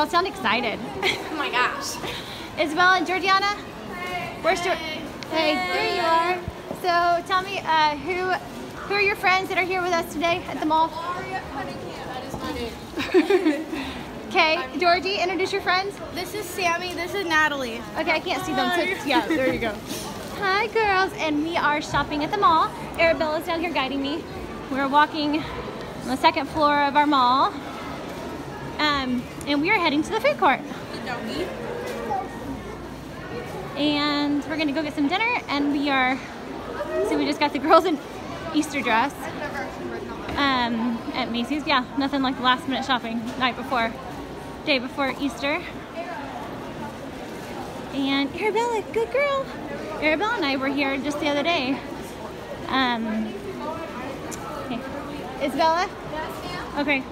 Y'all sound excited. Oh my gosh. Isabella and Georgiana? Where's Geor- Hey, there you are. So tell me, uh, who who are your friends that are here with us today at the mall? Aria Cunningham, that is my name. Okay, Georgie, introduce your friends. This is Sammy, this is Natalie. Okay, I can't see them. So, yeah, there you go. Hi, girls, and we are shopping at the mall. Arabella's down here guiding me. We're walking on the second floor of our mall, um, and we are heading to the food court. And we're gonna go get some dinner, and we are. So we just got the girls in Easter dress um, at Macy's. Yeah, nothing like last minute shopping night before, day before Easter. And Arabella, good girl. Arabella and I were here just the other day. Um, okay. Isabella? Okay.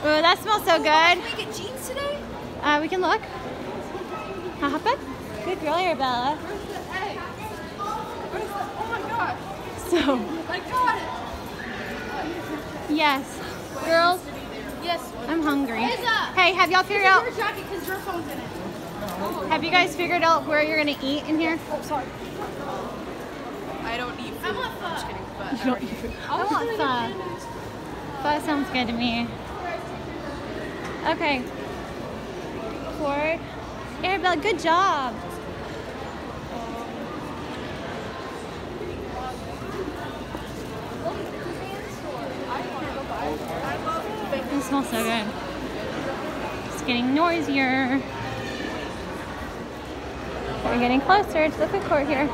Oh, that smells so good. Can we get jeans today? Uh, we can look. Hop up. Good girl, Arabella. Where's the egg? Where's the, oh my gosh. So, I got it. yes. Girls, Yes. I'm hungry. Isa! Hey, have y'all figured out, Your jacket because your phone's in it. have you guys figured out where you're gonna eat in here? Oh, sorry. I don't eat food. I want I'm just kidding. But You don't eat food. I want pho. Pho sounds good to me. Okay. Ford. Arabella, good job. It smells so good. It's getting noisier. We're getting closer to the food court here.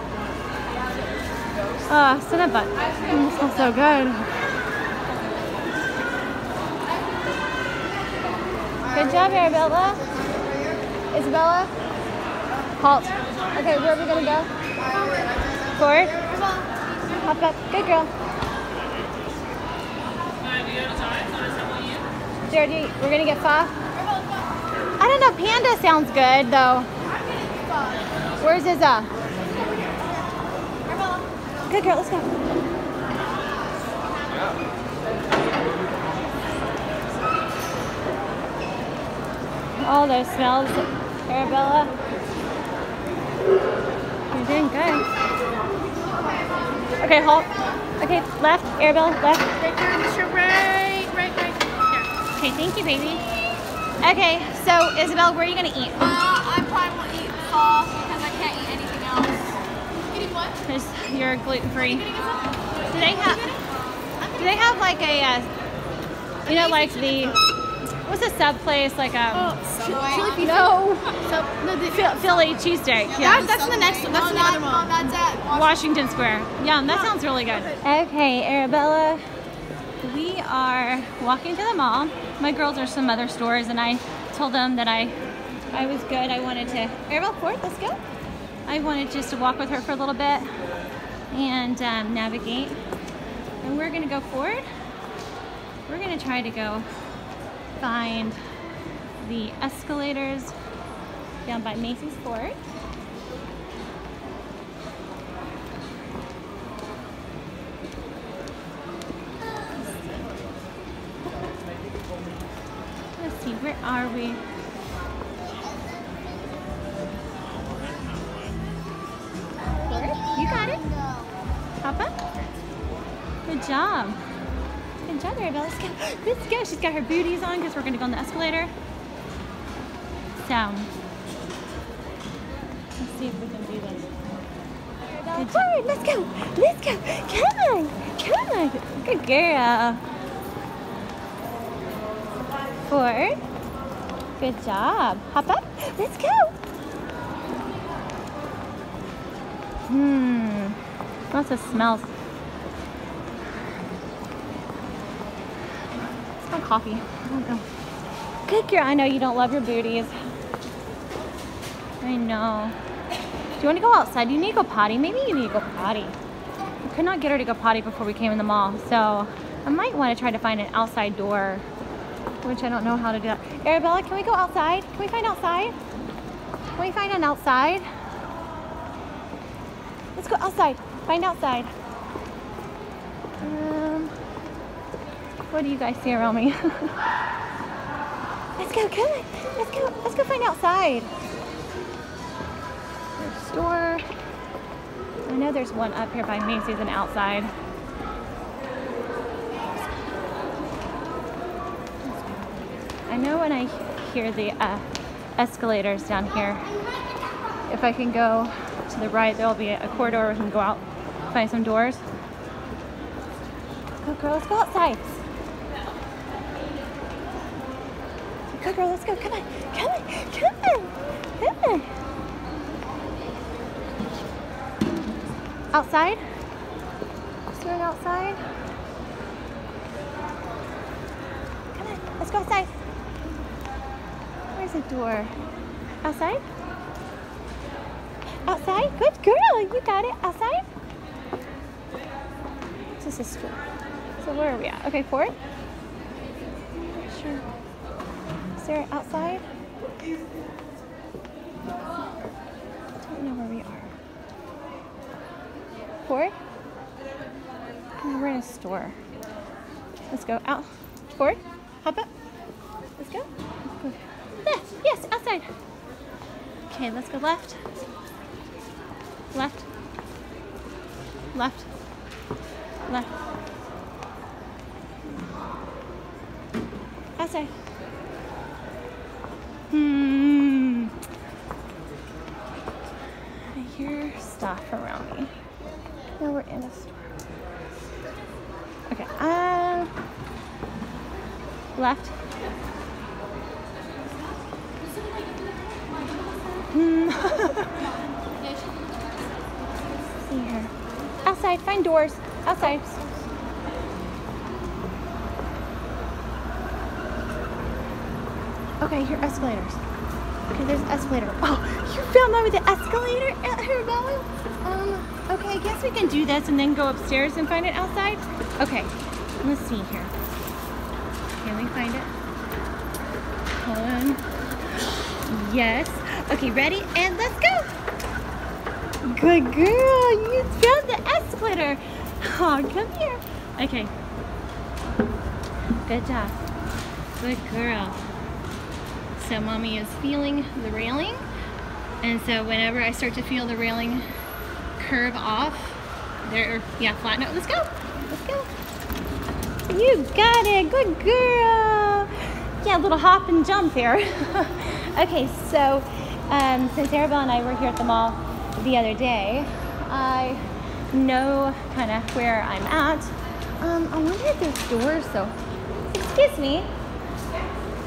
Ah, Cinnabon. Mm, it smells so good. Good job, Arabella. Isabella? Halt. Okay, where are we gonna go? Forward? Hop up. Good girl. Georgie, we're gonna get pho? I don't know, panda sounds good though. Where's Izza? Good girl, let's go. All those smells, Arabella. You're doing good. Okay, halt. Okay, left, Arabella, left. Right there, Mr. Right, right, right. Okay, thank you, baby. Okay, so Isabel, where are you gonna eat? Uh, I probably will eat pho because I can't eat anything else. Eating what? Because you're gluten free. Do they have? Do they have like a, uh, you know, like the what's a sub place like um? Chili no, So, no, the, Phil- Philly cheesesteak. Yeah. that, that's in the next one. That's in the other one. that's at Washington Square. Yum, that sounds really good. Okay, Arabella, we are walking to the mall. My girls are some other stores, and I told them that I, I was good. I wanted to. Arabella, forward, let's go. I wanted just to walk with her for a little bit and um, navigate. And we're gonna go forward. We're gonna try to go find the escalators down by Macy's Fort. Let's see, where are we? You got it. Papa? Good job. Good job, Arabella. Let's go. Let's go. She's got her booties on because we're going to go on the escalator. So, let's see if we can do this. Good job. Let's go. Let's go. Come on. Come on. Good girl. Four. Good job. Hop up. Let's go. Hmm. Lots of smells. Coffee. Oh. Good girl. I know you don't love your booties. I know. Do you want to go outside? Do you need to go potty? Maybe you need to go potty. I could not get her to go potty before we came in the mall, so I might want to try to find an outside door, which I don't know how to do that. Arabella, can we go outside? Can we find outside? Can we find an outside? Let's go outside. Find outside. What do you guys see around me? Let's go, come on. Let's go, let's go find outside. There's a store. I know there's one up here by Macy's and outside. I know when I hear the uh, escalators down here, if I can go to the right, there'll be a corridor where we can go out, find some doors. Go girl, let's go outside. Go girl, let's go. Come on, come on, come on, come on. Outside? Just outside? Come on, let's go outside. Where's the door? Outside? Outside? Good girl, you got it. Outside? This is store. So where are we at? Okay, forward. There outside? Don't know where we are. Forward. Oh, uh, we're in a store. Let's go out. Forward. Hop up. Let's go. Left. Yes, outside. Okay, let's go left. Left. Left. Left. Outside. Hmm. I hear stuff around me. No, we're in a store. Okay. Uh. Left. Hmm. See here. Outside. Find doors. Outside. Okay, here escalators. Okay, there's escalator. Oh, you found that with the escalator? Um, okay, I guess we can do this and then go upstairs and find it outside. Okay, let's see here. Can we find it? Hold on. Yes. Okay, ready? And let's go. Good girl, you found the escalator. Oh, come here. Okay. Good job. Good girl. So mommy is feeling the railing. And so whenever I start to feel the railing curve off, there, yeah, flatten it. Let's go. Let's go. You got it. Good girl. Yeah, little hop and jump there. okay, so um, since Arabelle and I were here at the mall the other day, I know kind of where I'm at. Um, I wonder if there's doors, so excuse me.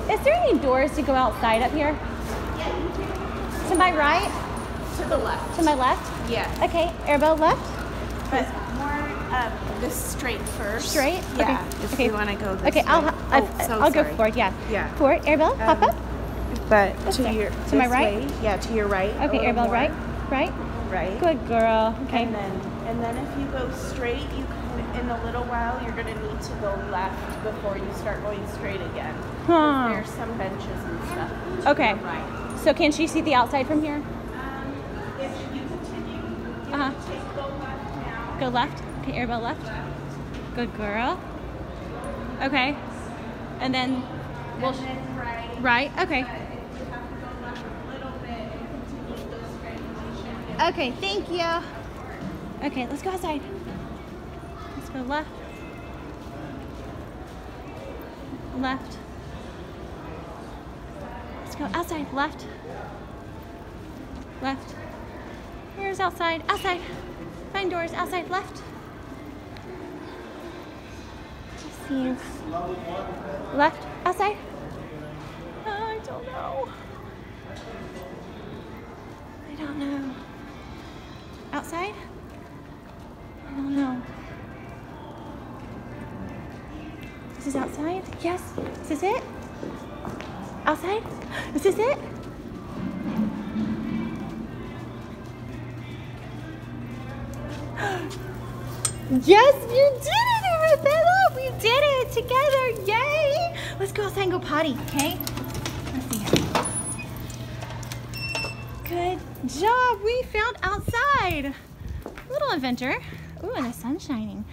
Is there any doors to go outside up here? To my right? To the left. To my left? Yeah. Okay, Arabelle left? But more um, this straight first. Straight? Yeah. Okay. If okay. you want to go this Okay, I'll, way. I'll, oh, so I'll go forward, yeah. Yeah. Forward, hop Um, up. But to your To my right? way. Yeah, to your right. Okay, Arabelle, right? Right? Right. Good girl. Okay. And then and then if you go straight, you can in a little while you're gonna need to go left before you start going straight again. Huh. There's some benches and stuff. Okay. Right. So can she see the outside from here? Um, if you continue, you Uh-huh. take go left now. Go left. Okay, Arabelle left. Good girl. Okay. And then we'll and then right. right. Okay. But if you have to go left a little bit and continue those straight, you should Okay, thank you. Okay, let's go outside. Let's left. Left. Let's go outside. Left. Left. Here's outside. Outside. Find doors. Outside. Left. Let's see. Left. Outside. I don't know. I don't know. Outside? I don't know. Is this outside? Yes. Is this it? Outside? Is this it? Yes, you did it, Arabella! We did it together! Yay! Let's go outside and go potty, okay? Let's see. Good job! We found outside! Little adventure. Ooh, and the sun's shining.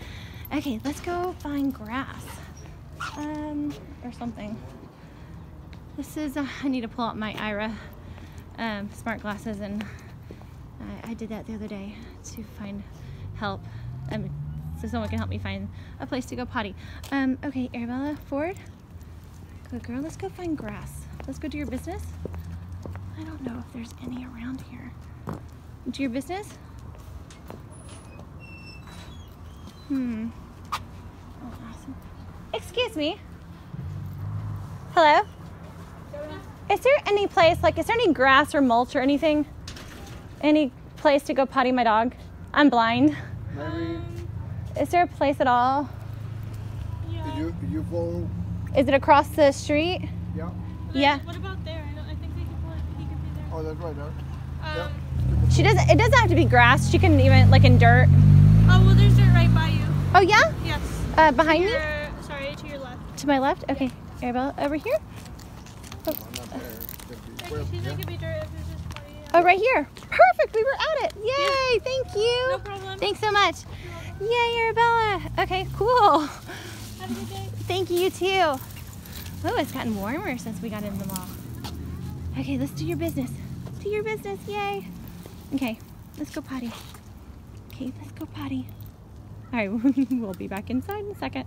Okay, let's go find grass. Um, or something. This is, uh, I need to pull out my Aira um, smart glasses and I, I did that the other day to find help. Um, so someone can help me find a place to go potty. Um, okay, Arabella, forward. Good girl, let's go find grass. Let's go do your business. I don't know if there's any around here. Do your business? Hmm. Awesome. Excuse me. Hello? Is there any place, like, is there any grass or mulch or anything? Any place to go potty my dog? I'm blind. Maybe Is there a place at all? did you did you follow? Is it across the street? Yeah. Yeah. What about there? I, don't, I think they could put, he could be there. Oh, that's right there. Um, She doesn't. It doesn't have to be grass. She can even like in dirt. Oh, well, there's dirt right by you. Oh yeah. Yes. Uh, behind me. To your left. To my left. Okay. Arabella, over here. Oh, not there. Could be- Right, well, She's yeah. like, could be dirt if there's just body. Oh, right here. Perfect. We were at it. Yay! Thank you. No problem. Thanks so much. Yay, Arabella. Okay, cool. Have a good day. Thank you, you too. Oh, it's gotten warmer since we got in the mall. Okay, let's do your business. Do your business, yay. Okay, let's go potty. Okay, let's go potty. All right, we'll be back inside in a second.